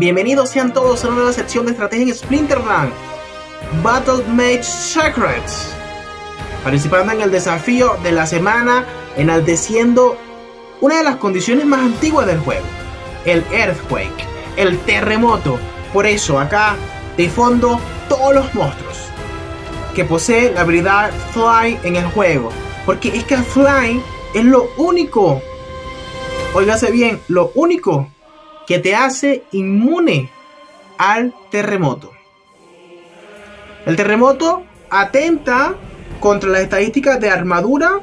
Bienvenidos sean todos a una nueva sección de estrategia en Splinterland Battle Mage Secrets. Participando en el desafío de la semana Enalteciendo una de las condiciones más antiguas del juego El Earthquake, el terremoto. Por eso acá de fondo todos los monstruos Que poseen la habilidad Fly en el juego. Porque es que Fly es lo único Óigase bien, lo único que te hace inmune al terremoto. El terremoto atenta contra las estadísticas de armadura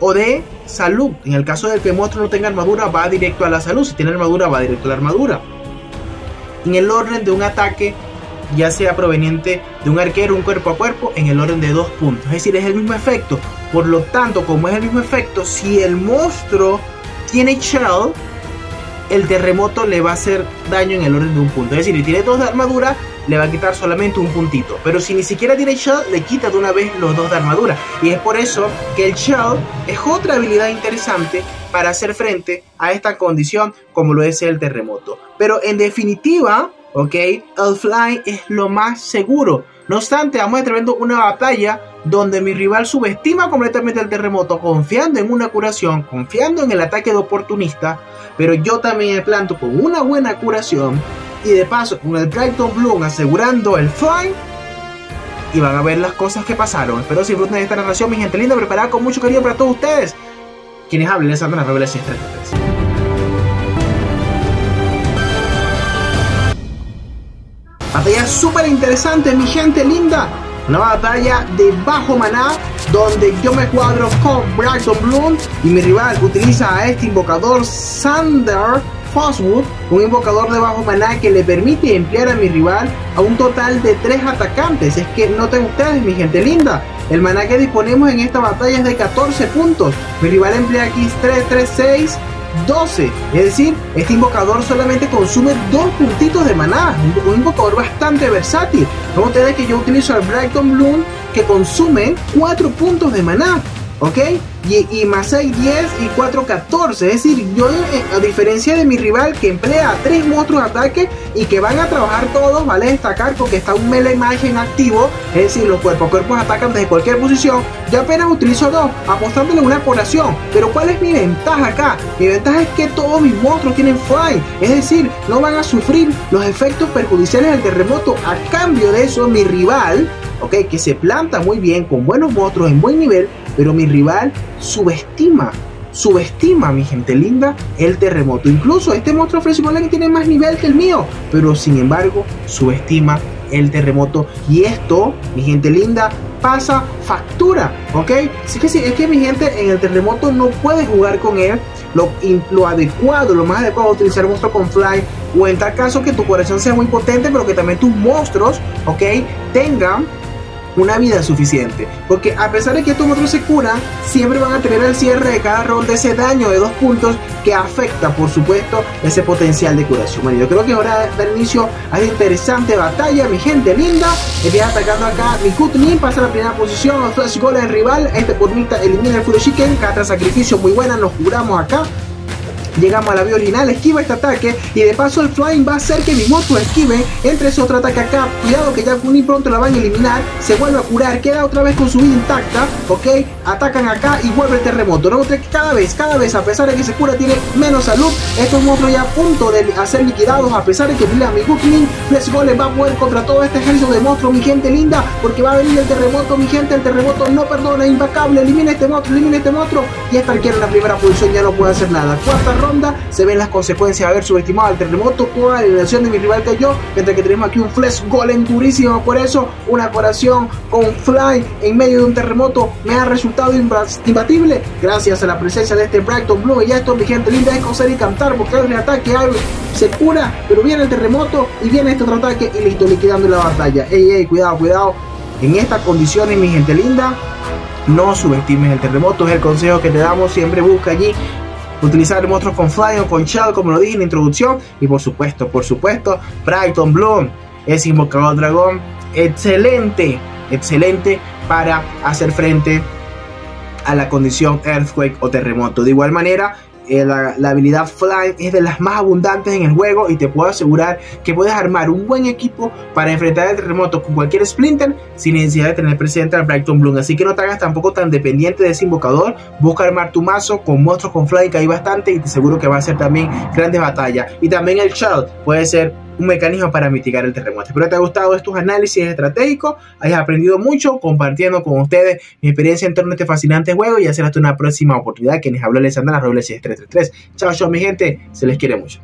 o de salud. En el caso de que el monstruo no tenga armadura, va directo a la salud. Si tiene armadura, va directo a la armadura. En el orden de un ataque, ya sea proveniente de un arquero, un cuerpo a cuerpo, en el orden de dos puntos. Es decir, es el mismo efecto. Por lo tanto, como es el mismo efecto, si el monstruo tiene shell, el terremoto le va a hacer daño en el orden de un punto. Es decir, si tiene dos de armadura, le va a quitar solamente un puntito. Pero si ni siquiera tiene Shell, le quita de una vez los dos de armadura. Y es por eso que el Shell es otra habilidad interesante para hacer frente a esta condición como lo es el terremoto. Pero en definitiva, ok, el Fly es lo más seguro. No obstante, vamos a estar viendo una batalla donde mi rival subestima completamente el terremoto, confiando en una curación, confiando en el ataque de oportunista, pero yo también me planto con una buena curación y de paso con el Brighton Bloom asegurando el fly y van a ver las cosas que pasaron. Espero que disfruten de esta narración, mi gente linda, preparada con mucho cariño para todos ustedes. Quienes hablen, les hablan las revelaciones 33. Batalla súper interesante, mi gente linda. Una batalla de bajo maná donde yo me cuadro con Brighton Bloom y mi rival utiliza a este invocador Sander Foswood, un invocador de bajo maná que le permite emplear a mi rival a un total de 3 atacantes. Es que noten ustedes, mi gente linda, el maná que disponemos en esta batalla es de 14 puntos. Mi rival emplea aquí 3, 3, 6, 12. Es decir, este invocador solamente consume dos puntitos de maná. Un invocador bastante versátil. Como ustedes que yo utilizo el Brighton Bloom que consume 4 puntos de maná. ¿Ok? Y, más 6, 10 y 4, 14. Es decir, yo eh, a diferencia de mi rival que emplea 3 monstruos de ataque y que van a trabajar todos, vale destacar porque está un melee imagen activo. Es decir, los cuerpos a cuerpos atacan desde cualquier posición. Yo apenas utilizo 2, apostándole una curación. Pero ¿cuál es mi ventaja acá? Mi ventaja es que todos mis monstruos tienen fly. Es decir, no van a sufrir los efectos perjudiciales del terremoto. A cambio de eso, mi rival, ok, que se planta muy bien, con buenos monstruos en buen nivel, pero mi rival subestima, subestima, mi gente linda, el terremoto. Incluso este monstruo ofrece tiene más nivel que el mío, pero sin embargo subestima el terremoto. Y esto, mi gente linda, pasa factura, ¿ok? Así que es que mi gente en el terremoto no puede jugar con él. Lo, lo adecuado, lo más adecuado es utilizar monstruo con fly o en tal caso que tu corazón sea muy potente, pero que también tus monstruos, ¿ok? Tengan una vida suficiente. Porque a pesar de que estos monstruos se curan, siempre van a tener al cierre de cada ronda ese daño de dos puntos que afecta, por supuesto, ese potencial de curación. Bueno, yo creo que ahora dar inicio a esta interesante batalla, mi gente linda. Empieza atacando acá mi Kutmin, pasa a la primera posición, flash goal del rival. Este pornista elimina el Furoshiki, cada sacrificio muy buena, nos curamos acá. Llegamos a la vía original, esquiva este ataque y de paso el flying va a hacer que mi moto esquive. Entre ese otro ataque acá, cuidado que ya muy pronto la van a eliminar. Se vuelve a curar, queda otra vez con su vida intacta. Ok, atacan acá y vuelve el terremoto. No que cada vez, cada vez, a pesar de que se cura, tiene menos salud. Estos monstruos ya a punto de ser liquidados. A pesar de que mira mi Gookling, Flex Golem va a poder contra todo este ejército de monstruos, mi gente linda. Porque va a venir el terremoto, mi gente. El terremoto no perdona, impacable. Elimina este monstruo, elimina este monstruo. Y esta en la primera posición ya no puede hacer nada. Cuarta ronda, se ven las consecuencias. De haber subestimado al terremoto, toda la eliminación de mi rival cayó, mientras que tenemos aquí un flash golem durísimo, por eso una curación con fly en medio de un terremoto me ha resultado imbatible, gracias a la presencia de este Brighton Blue, y ya esto mi gente linda es coser y cantar, porque hay un ataque, se cura, pero viene el terremoto y viene este otro ataque y listo, liquidando la batalla, ey, ey, cuidado, cuidado, en estas condiciones mi gente linda, no subestimes el terremoto, es el consejo que te damos. Siempre busca allí utilizar monstruos con Fly o con Shell, como lo dije en la introducción. Y por supuesto, por supuesto, Brighton Bloom es invocador dragón. Excelente, excelente para hacer frente a la condición Earthquake o terremoto. De igual manera, eh, la, habilidad Flying es de las más abundantes en el juego y te puedo asegurar que puedes armar un buen equipo para enfrentar el terremoto con cualquier Splinter sin necesidad de tener presente al Brighton Bloom. Así que no te hagas tampoco tan dependiente de ese invocador. Busca armar tu mazo con monstruos con Flying que hay bastante y te aseguro que va a ser también grandes batallas. Y también el Child puede ser un mecanismo para mitigar el terremoto. Espero te haya gustado estos análisis estratégicos, hayas aprendido mucho compartiendo con ustedes mi experiencia en torno a este fascinante juego y hacer hasta una próxima oportunidad. Quienes habló Alessandra Robles 333. Chao, chao mi gente, se les quiere mucho.